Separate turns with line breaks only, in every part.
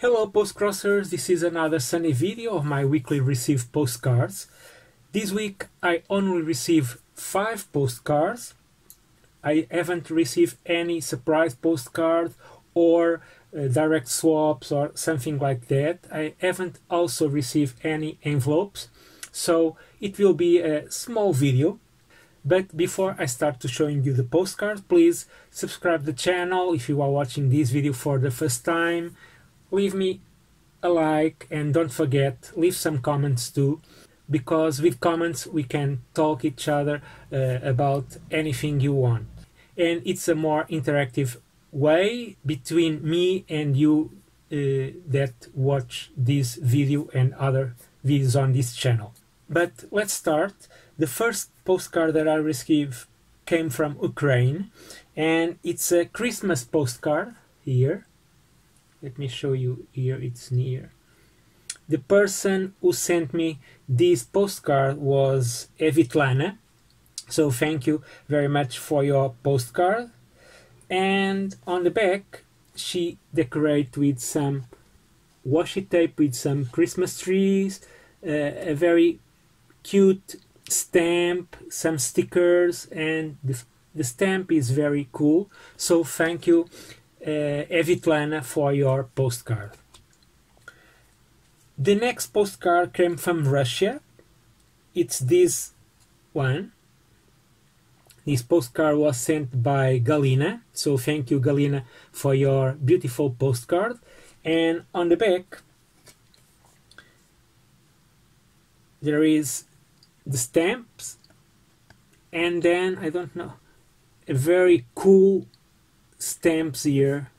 Hello Postcrossers, this is another sunny video of my weekly received postcards. This week I only received 5 postcards. I haven't received any surprise postcard or uh, direct swaps or something like that. I haven't also received any envelopes, so it will be a small video. But before I start to showing you the postcard, please subscribe the channel if you are watching this video for the first time leave me a like and don't forget leave some comments too because with comments we can talk each other uh, about anything you want. And it's a more interactive way between me and you uh, that watch this video and other videos on this channel. But let's start. The first postcard that i received came from ukraine and it's a christmas postcard here let me show you here it's near. The person who sent me this postcard was Svitlana so thank you very much for your postcard. And on the back she decorated with some washi tape with some Christmas trees uh, a very cute stamp some stickers and the, the stamp is very cool. So thank you Eh, Svitlana for your postcard. The next postcard came from Russia. It's this one. This postcard was sent by Galina, so thank you Galina for your beautiful postcard. And on the back there is the stamps and then I don't know a very cool stamps here.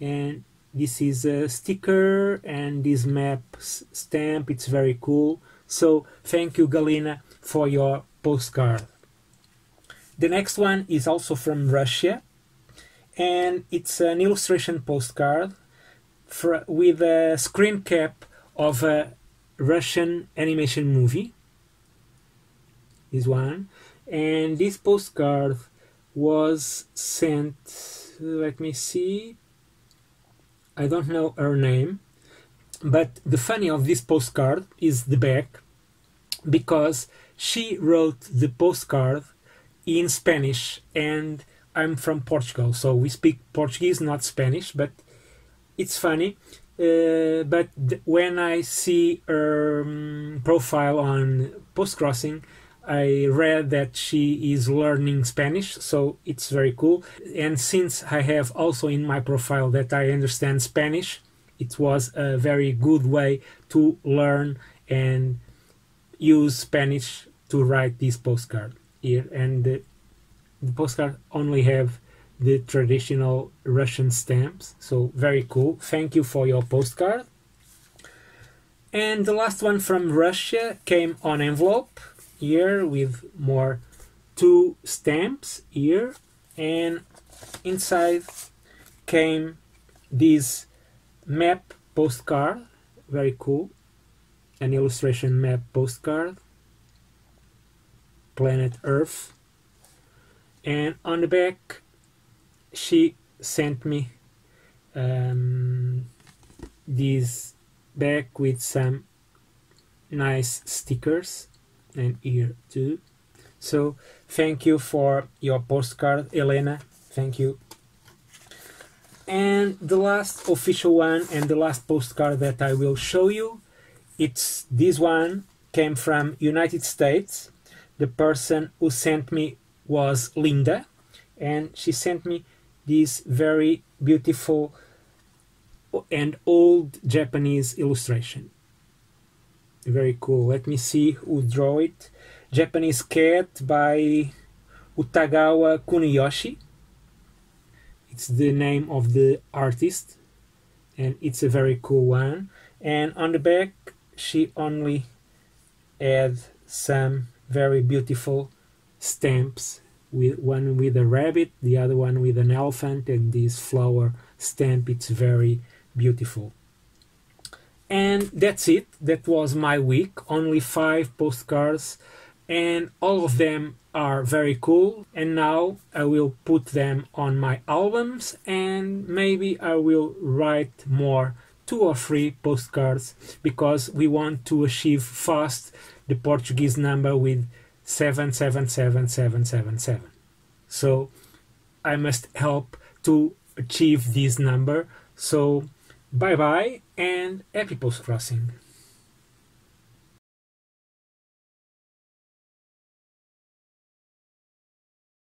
And this is a sticker and this map stamp. It's very cool. So thank you Galina for your postcard. The next one is also from Russia. And it's an illustration postcard for, with a screen cap of a Russian animation movie. This one. And this postcard was sent let me see. I don't know her name but the funny of this postcard is the back because she wrote the postcard in Spanish and I'm from Portugal so we speak Portuguese not Spanish but it's funny. Uh, but when I see her um, profile on Postcrossing I read that she is learning Spanish, so it's very cool. And since I have also in my profile that I understand Spanish, it was a very good way to learn and use Spanish to write this postcard here. And the, the postcard only have the traditional Russian stamps, so very cool. Thank you for your postcard. And the last one from Russia came on envelope here with more two stamps here and inside came this map postcard very cool an illustration map postcard planet earth and on the back she sent me um, this bag with some nice stickers and here too. So thank you for your postcard, Elena. Thank you. And the last official one and the last postcard that I will show you, it's this one came from United States. The person who sent me was Linda and she sent me this very beautiful and old Japanese illustration very cool. Let me see who drew it. Japanese cat by utagawa kuniyoshi. It's the name of the artist and it's a very cool one. And on the back she only had some very beautiful stamps with one with a rabbit the other one with an elephant and this flower stamp it's very beautiful and that's it. That was my week. Only five postcards. And all of them are very cool. And now I will put them on my albums. And maybe I will write more two or three postcards. Because we want to achieve fast the Portuguese number with 777777. So I must help to achieve this number. So bye bye and happy post crossing.